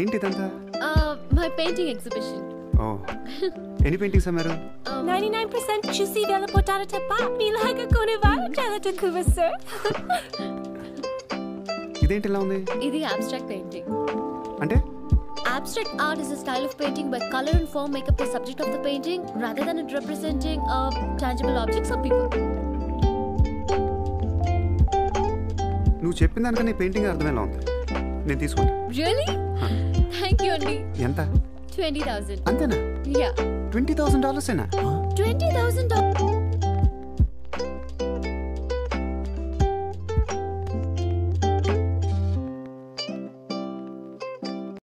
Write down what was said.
ఏంటి ఇదంతా my painting exhibition ఓ ఎన్ని పెయింటింగ్స్ అమ్మారు 99% juicy della portata tepa. Milaga konevara della takuva, sir. ఇదేంటి ఇలా ఉంది ఇది abstract painting. అంటే Abstract art is a style of painting where color and form make up the subject of the painting rather than it representing uh, tangible objects or people. నువ్వు చెప్పిన దానికన్నా painting అర్థం ఎలా ఉంది నేను తీసుకుంటా రియల్లీ థ్యాంక్ యూ అండి ఎంత? ట్వంటీ థౌసండ్ అంతేనా? యా ట్వంటీ థౌసండ్ డాలర్స్ ఏనా ట్వంటీ థౌసండ్ డాలర్స్